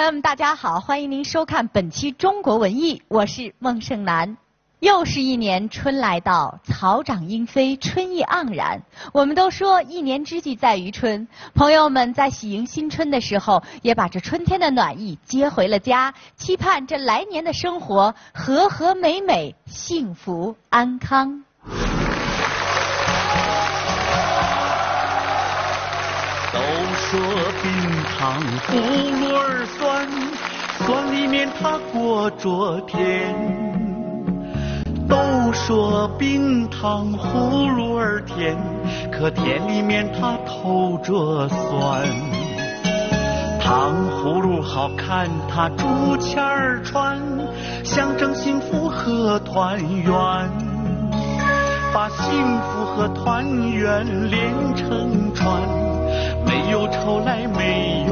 朋友们，大家好，欢迎您收看本期中国文艺，我是孟胜男。又是一年春来到，草长莺飞，春意盎然。我们都说一年之计在于春，朋友们在喜迎新春的时候，也把这春天的暖意接回了家，期盼这来年的生活和和美美，幸福安康。都说冰糖葫芦儿酸，酸里面它裹着甜。都说冰糖葫芦儿甜，可甜里面它透着酸。糖葫芦好看，它竹签儿穿，象征幸福和团圆。把幸福和团圆连成串，没有愁来没有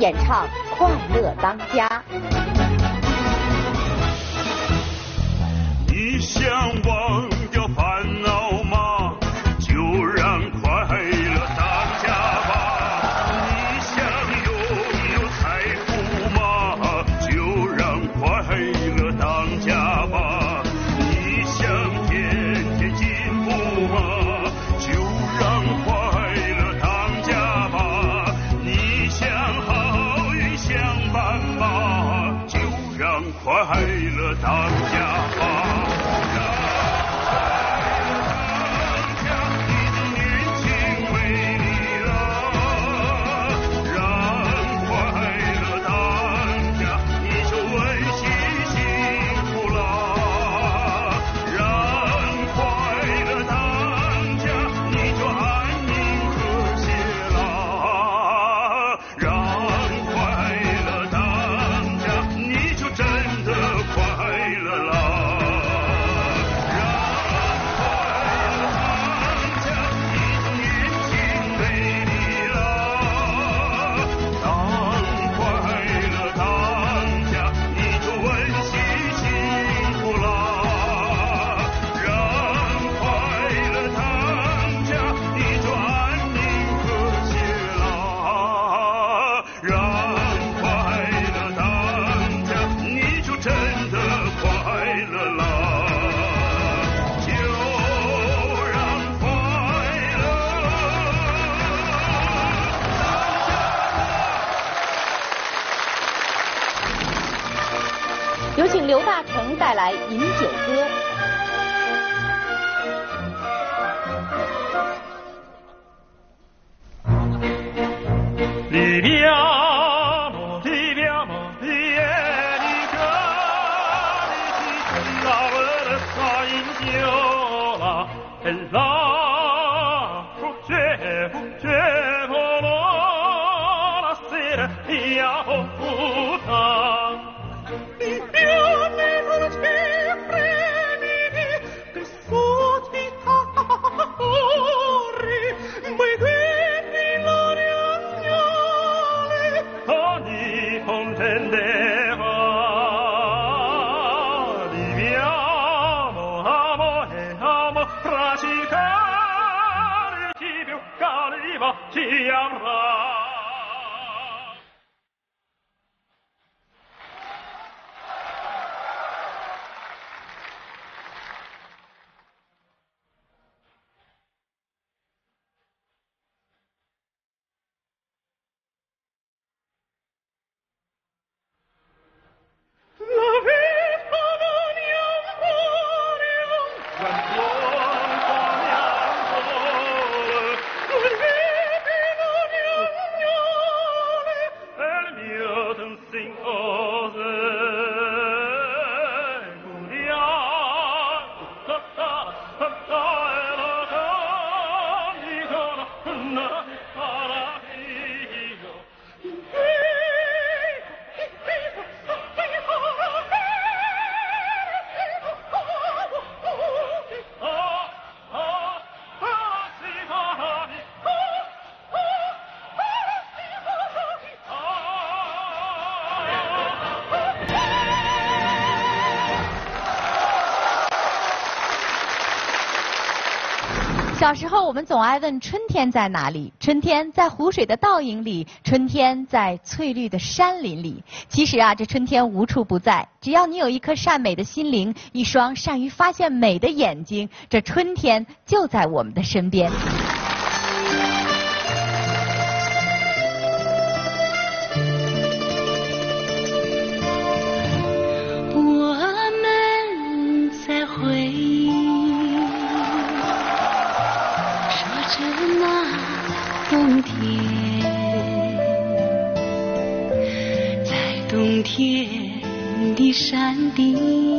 演唱快乐当家。夕阳红小时候我们总爱问春天在哪里春天在湖水的倒影里春天在翠绿的山林里。其实啊这春天无处不在只要你有一颗善美的心灵一双善于发现美的眼睛这春天就在我们的身边。冬天在冬天的山顶。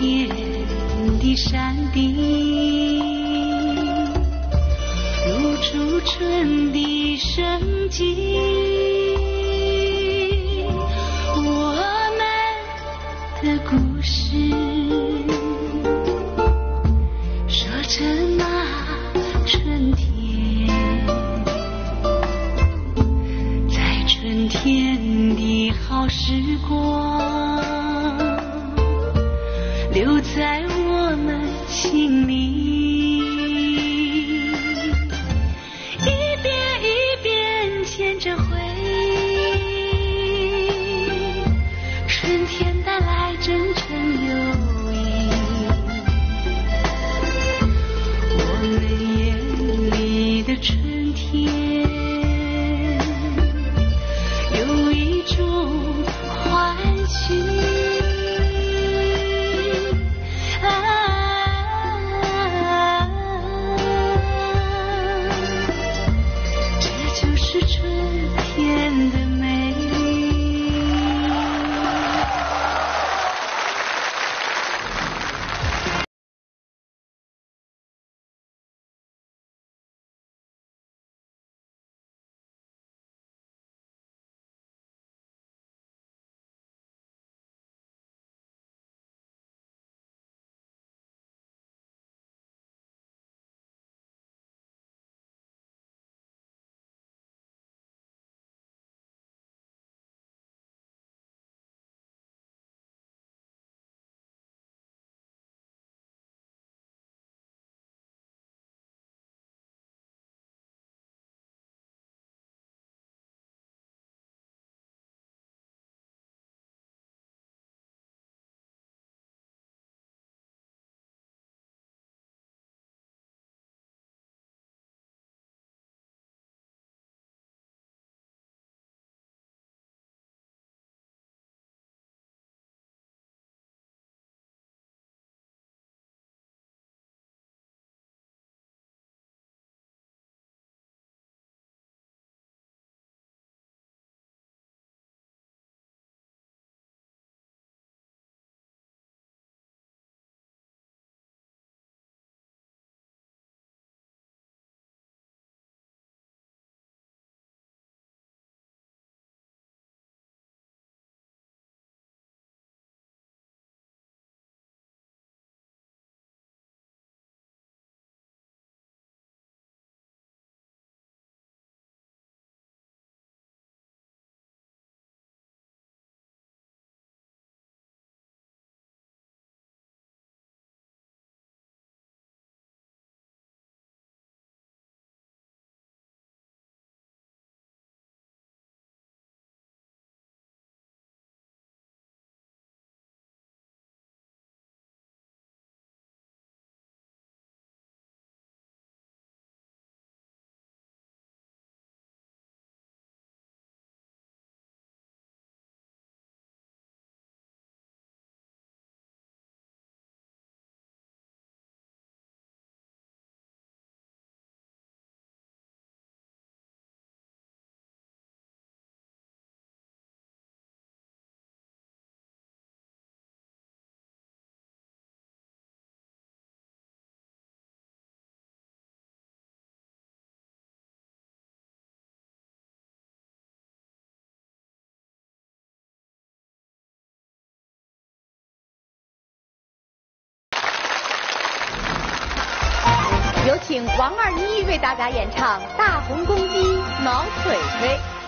天的山顶露出春的生机。请王二妮为大家演唱大红公鸡毛腿腿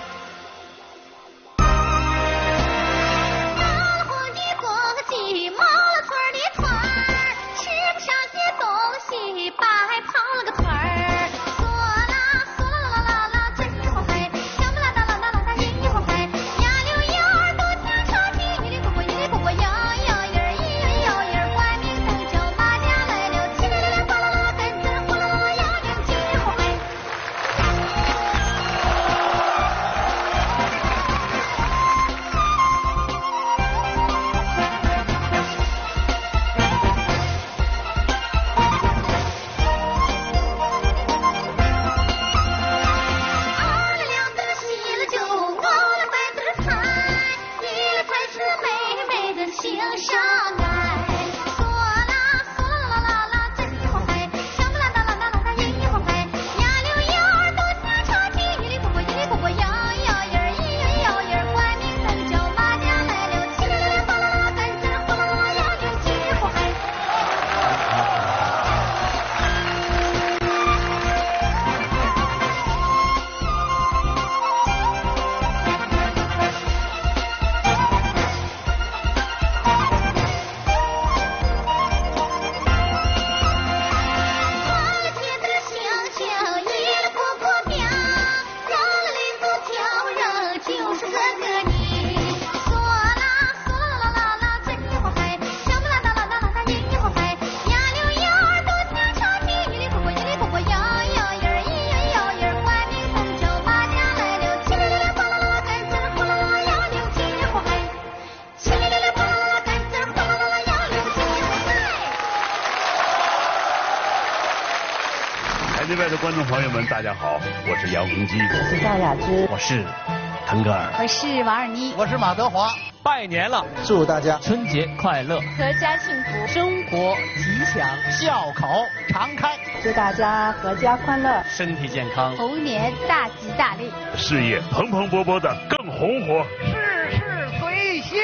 小公鸡我是赵雅芝。我是腾格尔。我是王二妮。我是马德华。拜年了。祝大家春节快乐。阖家幸福。生活吉祥笑口。常开。祝大家阖家欢乐。身体健康。猴年大吉大利。事业蓬蓬勃勃的更红火。事事随心。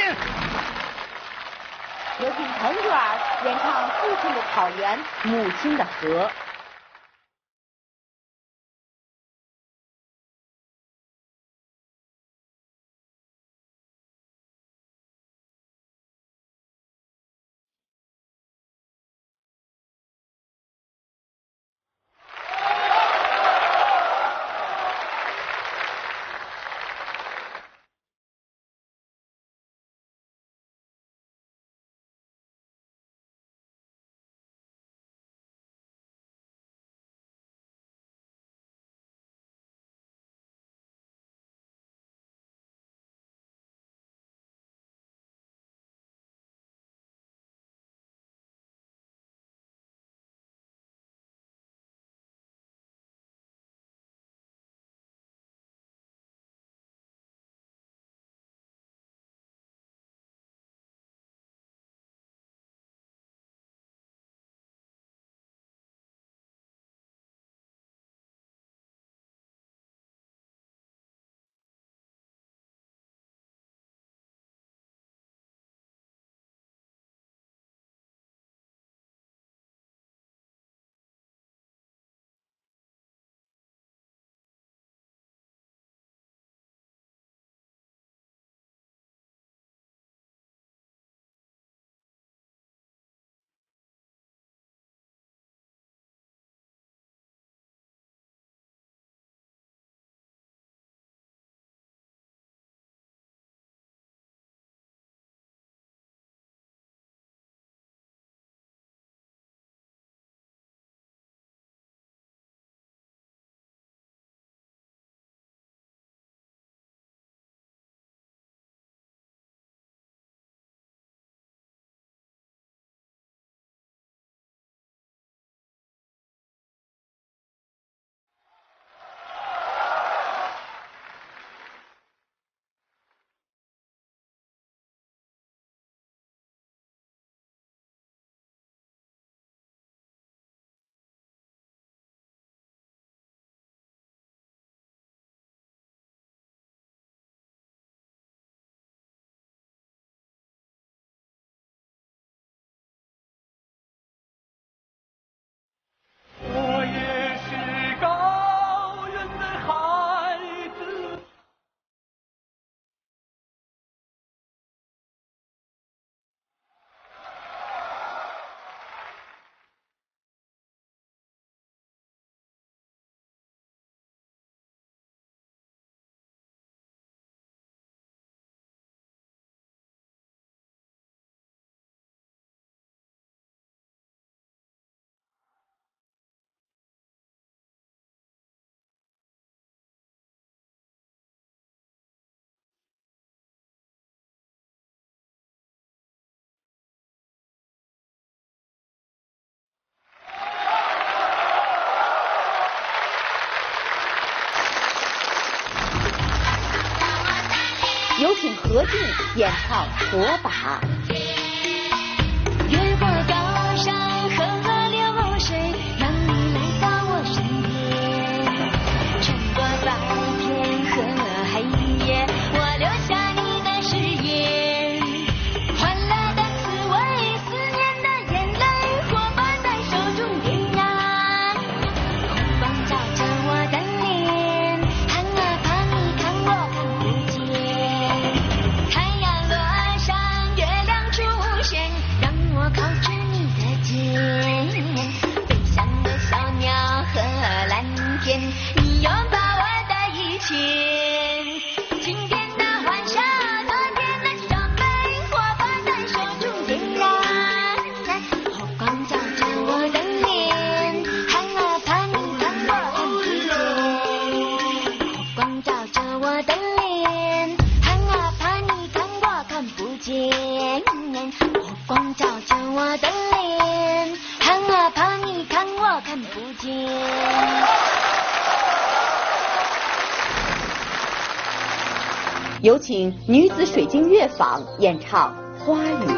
有请腾格尔演唱父亲的草原母亲的河。何静演唱火把有请女子水晶乐坊演唱花语。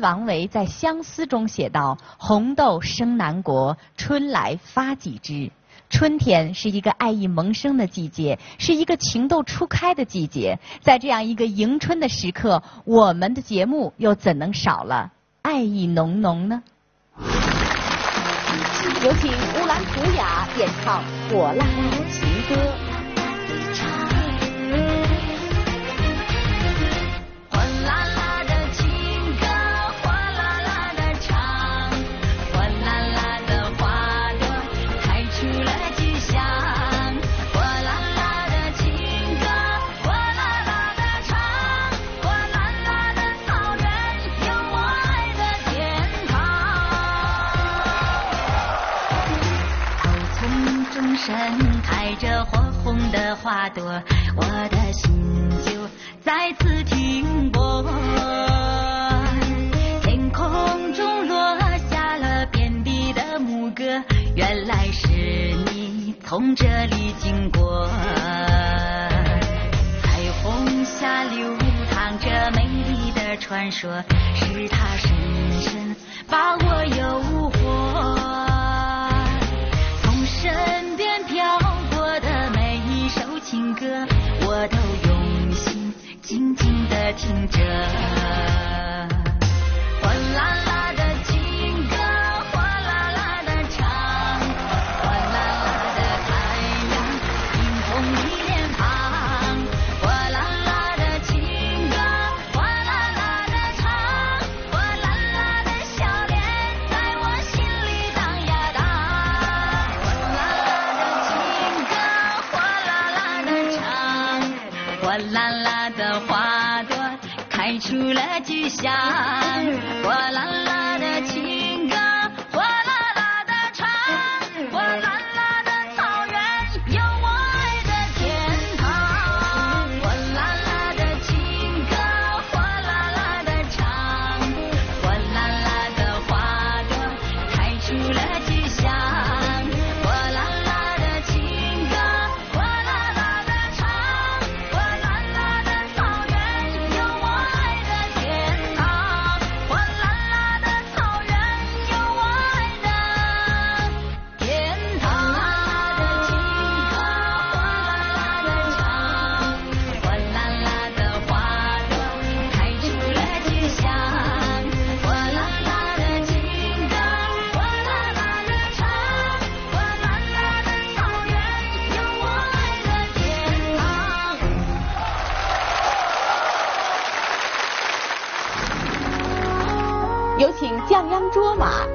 王维在相思中写道红豆生南国春来发几枝。春天是一个爱意萌生的季节是一个情窦初开的季节。在这样一个迎春的时刻我们的节目又怎能少了？爱意浓浓呢？有请乌兰图雅演唱火辣辣情歌。中盛开着火红的花朵，我的心就在此停泊。天空中落下了遍地的牧歌，原来是你从这里经过。彩虹下流淌着美丽的传说，是他深深把我诱惑。歌，我都用心静静地听着。想。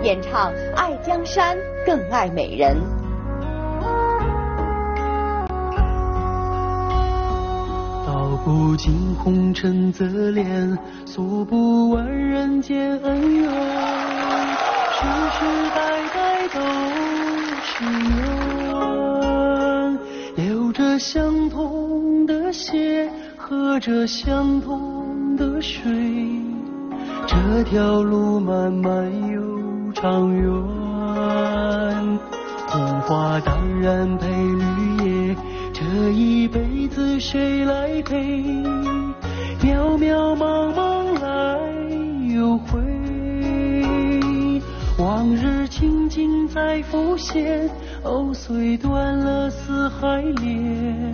演唱《爱江山更爱美人》。道不尽红尘泽怜，诉不完人间恩怨，世世代代都是缘，流着相同的血，喝着相同的水，这条路漫漫长远。红花当然配绿叶，这一辈子谁来陪？渺渺茫茫来又回，往日情景再浮现，藕虽断了丝还连，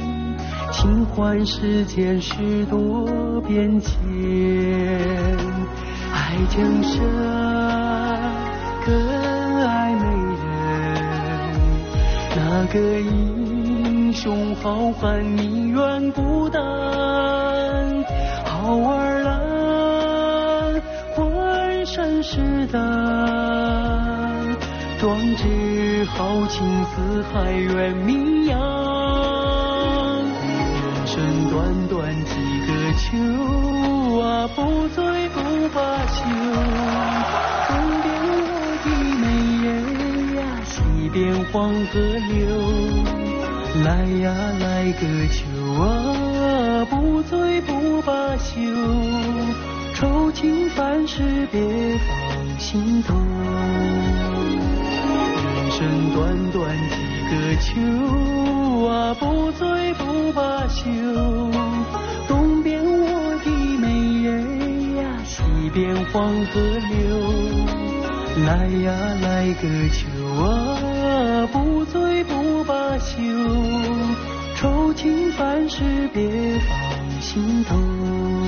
情换世间事多变迁。爱江山更爱美人，那个英雄好汉宁愿孤单，好儿郎浑身是胆，壮志豪情四海远名扬。人生短短几个秋河流。来呀来个秋啊，不醉不罢休。愁情烦事别放心头。人生短短几个秋啊，不醉不罢休。东边我的美人呀，西边黄河流。来呀来个秋啊，烦事别放心头。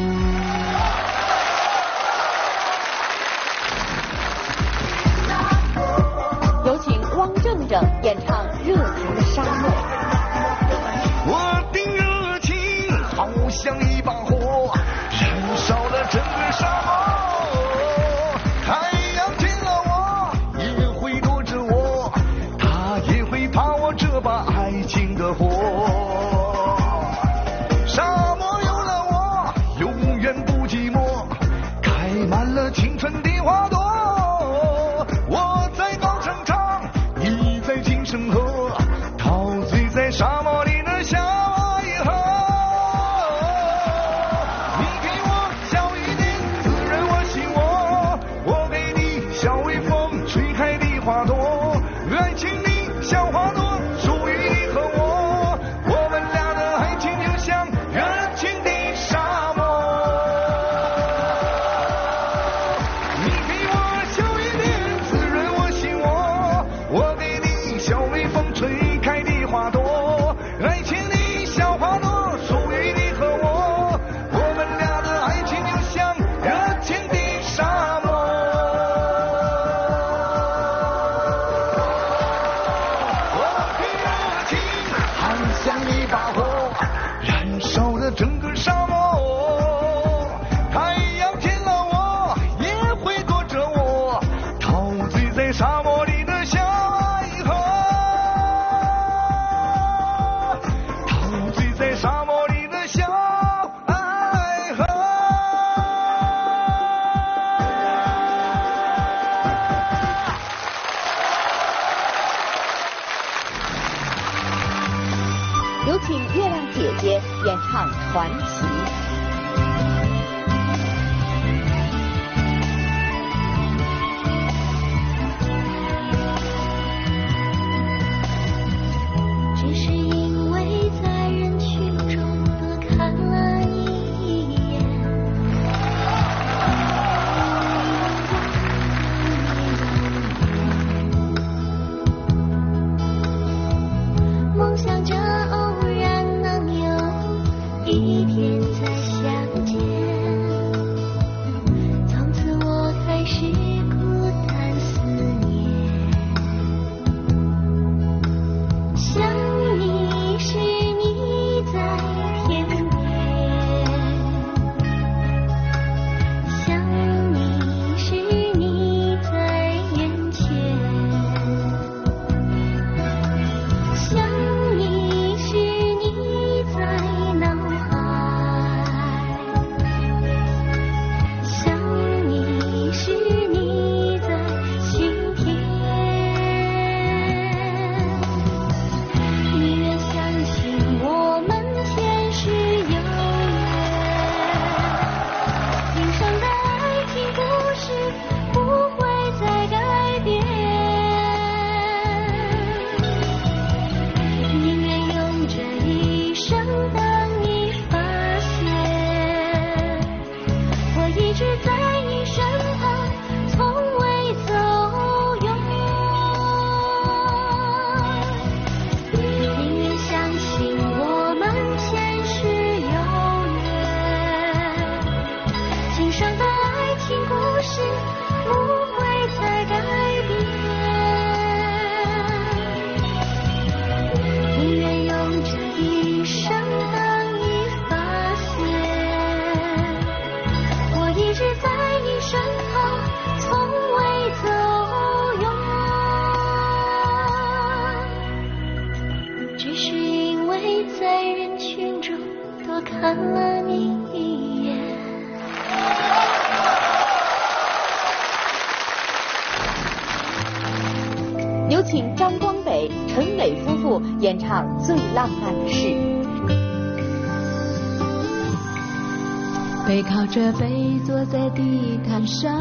着背坐在地毯上，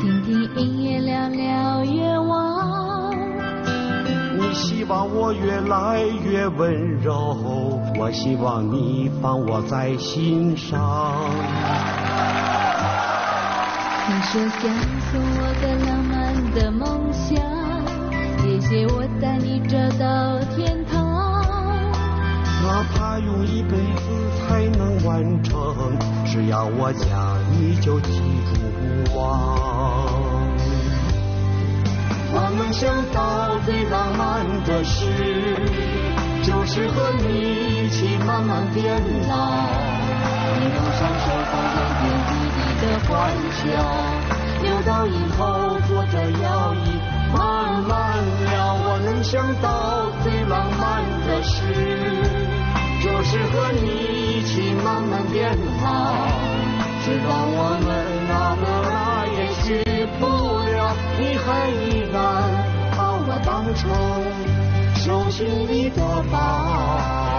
听听音乐聊聊愿望。你希望我越来越温柔，我希望你放我在心上。你说想送我个浪漫的梦想，谢谢我带你找到天堂。哪怕用一辈子才能完成，只要我讲，你就记住不忘。我们想到最浪漫的事，就是和你一起慢慢变老。一路上收获点点滴滴的欢笑，留到以后坐着摇椅慢慢聊。我能想到最浪漫的事，就是和你一起慢慢变老。直到我们老了啊，也许不了，你还依然把我当成手心里的宝。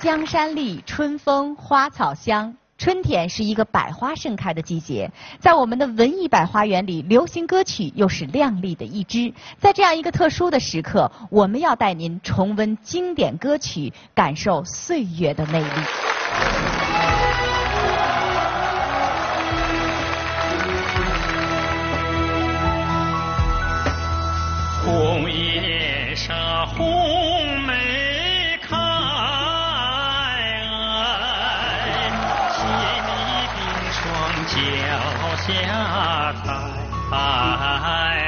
江山丽，春风花草香。春天是一个百花盛开的季节，在我们的文艺百花园里，流行歌曲又是靓丽的一支。在这样一个特殊的时刻，我们要带您重温经典歌曲，感受岁月的魅力。下踩。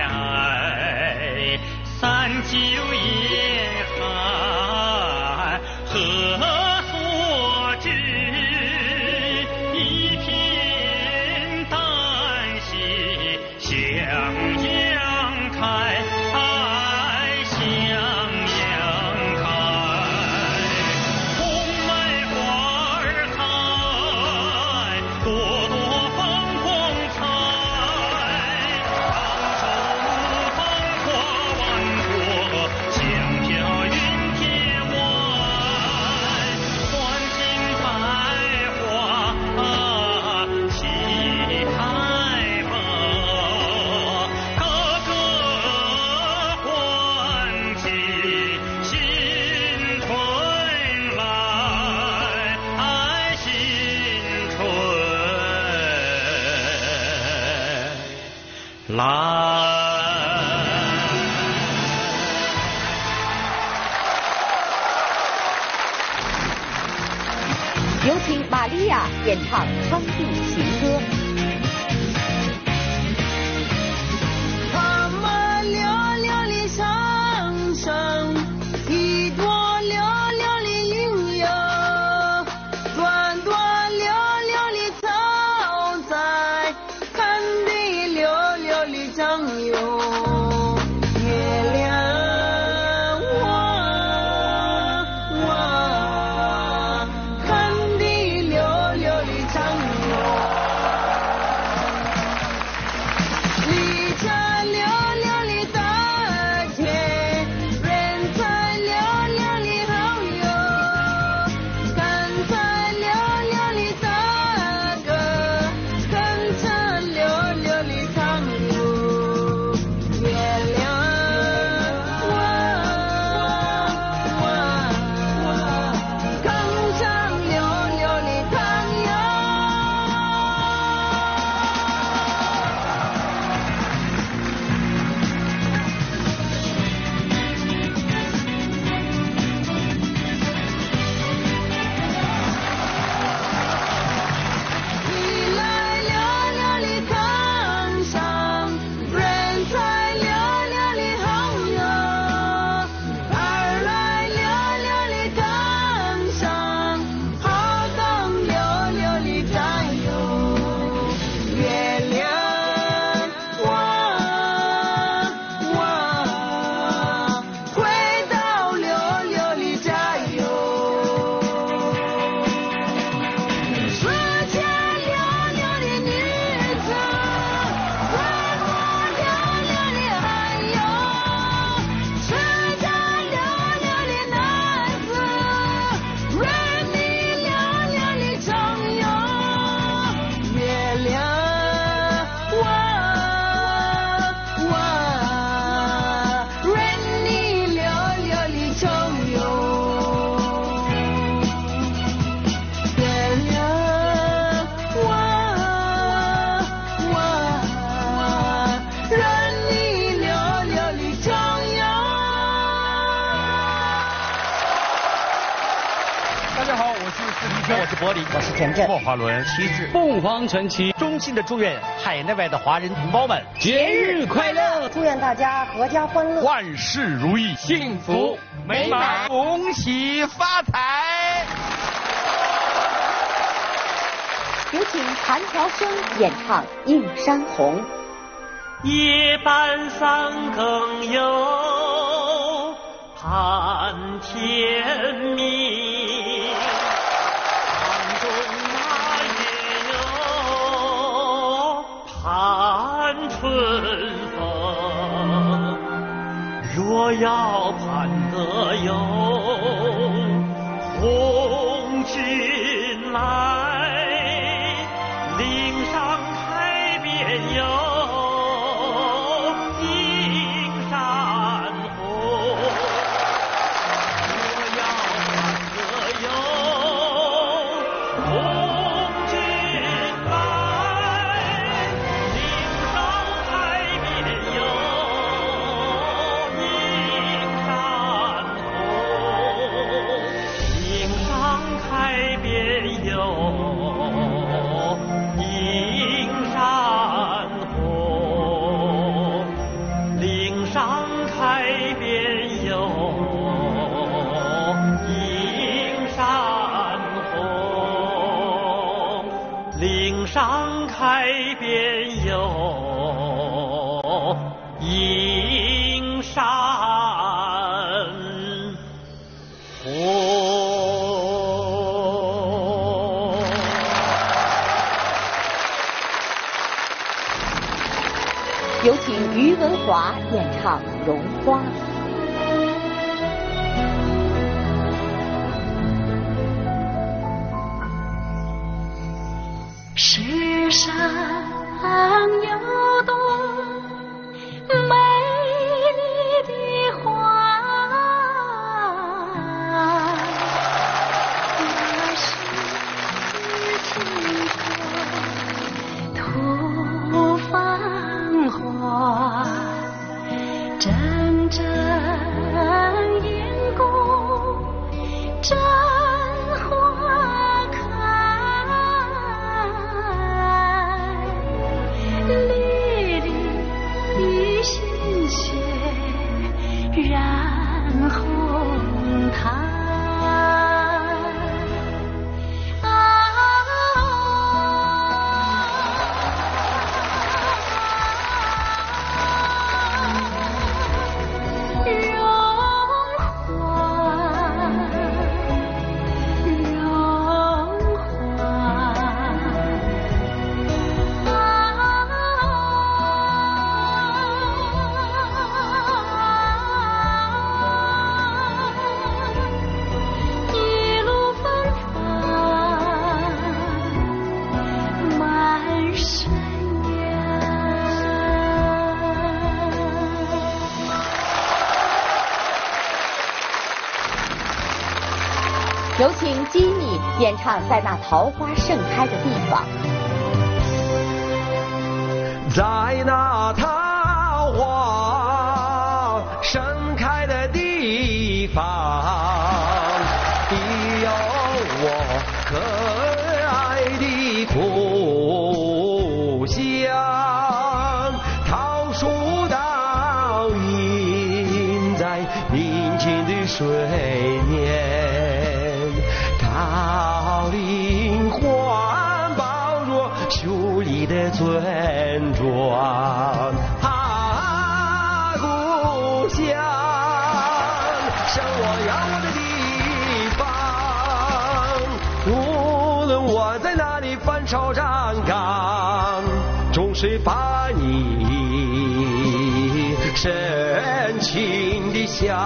柏林，我是田震莫华伦，旗帜。凤凰传奇，衷心的祝愿海内外的华人同胞们节日快乐，祝愿大家阖家欢乐，万事如意，幸福美满，恭喜发财。有请谭乔生演唱《映山红》。夜半三更又盼天明，盼春风。若要盼得有红军来，演唱《在那桃花盛开的地方》。在那桃花盛开的地方，有我可爱的故村庄。啊，故乡，是我要我的地方。无论我在哪里翻潮站岗，总是把你深情的想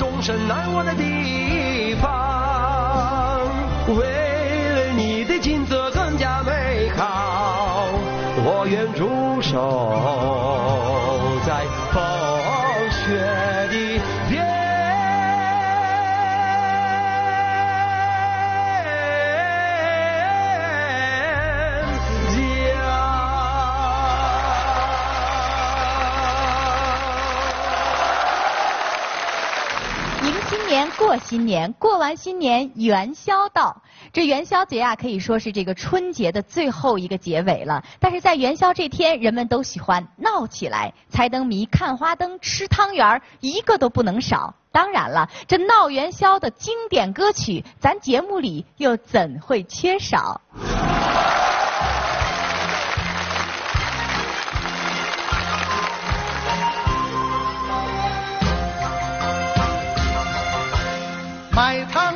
终生难忘的地方为了你的景色更加美好。我愿驻守在风雪的年过新年过完新年元宵到。这元宵节啊可以说是这个春节的最后一个结尾了。但是在元宵这天人们都喜欢闹起来猜灯谜看花灯吃汤圆一个都不能少。当然了这闹元宵的经典歌曲咱节目里又怎会缺少？海棠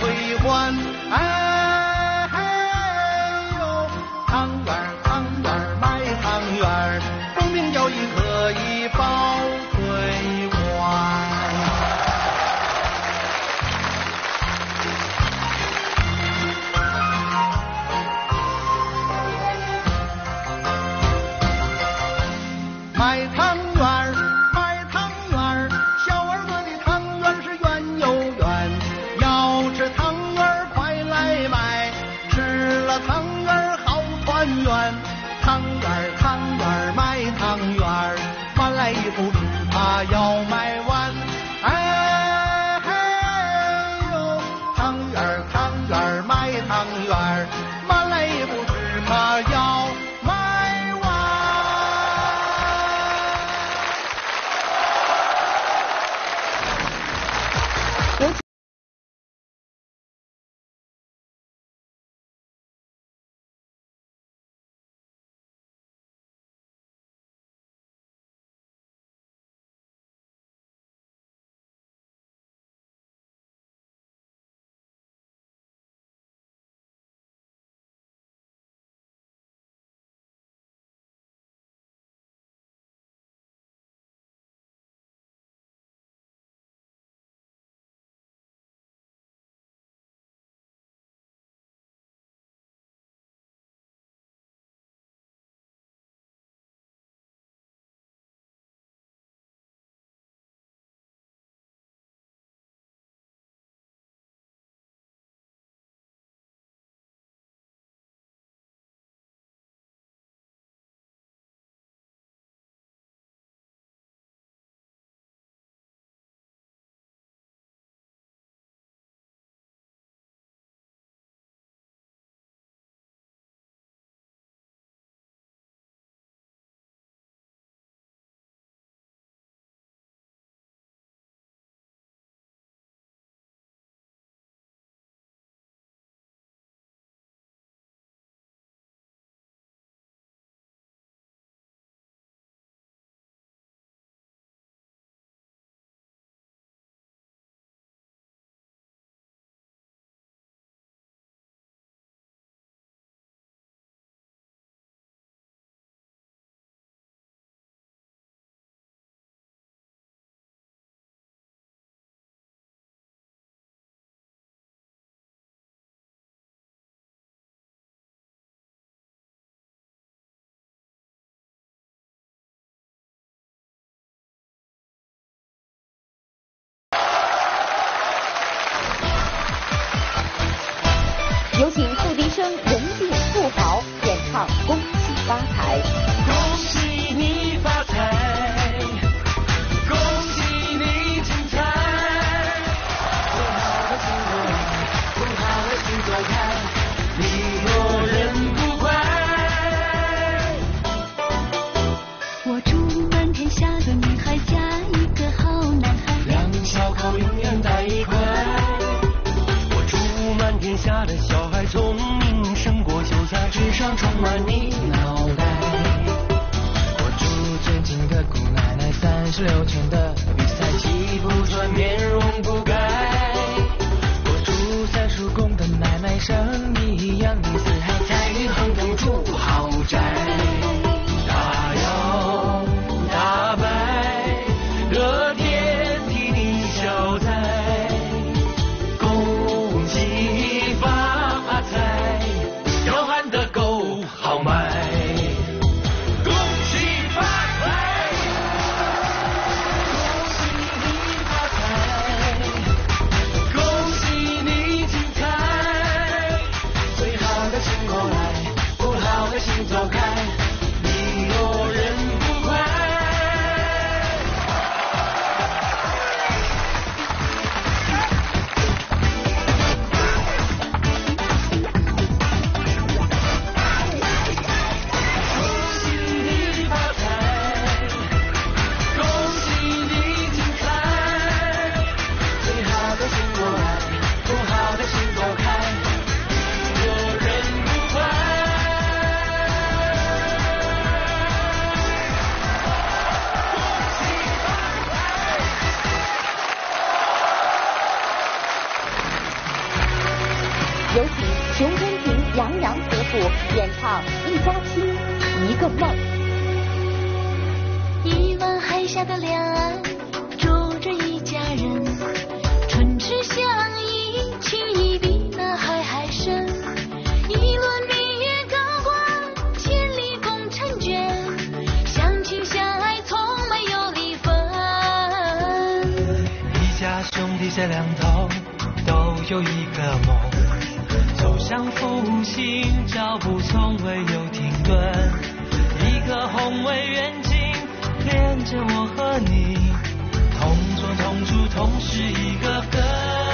回还请付笛声。常充满你脑袋。我祝尊敬的姑奶奶三十六圈的比赛气不喘面容不改。我祝三叔公的买卖生意扬名四界两头都有一个梦走向复兴脚步从未有停顿。一个宏伟远景连着我和你同桌同住同是一个根。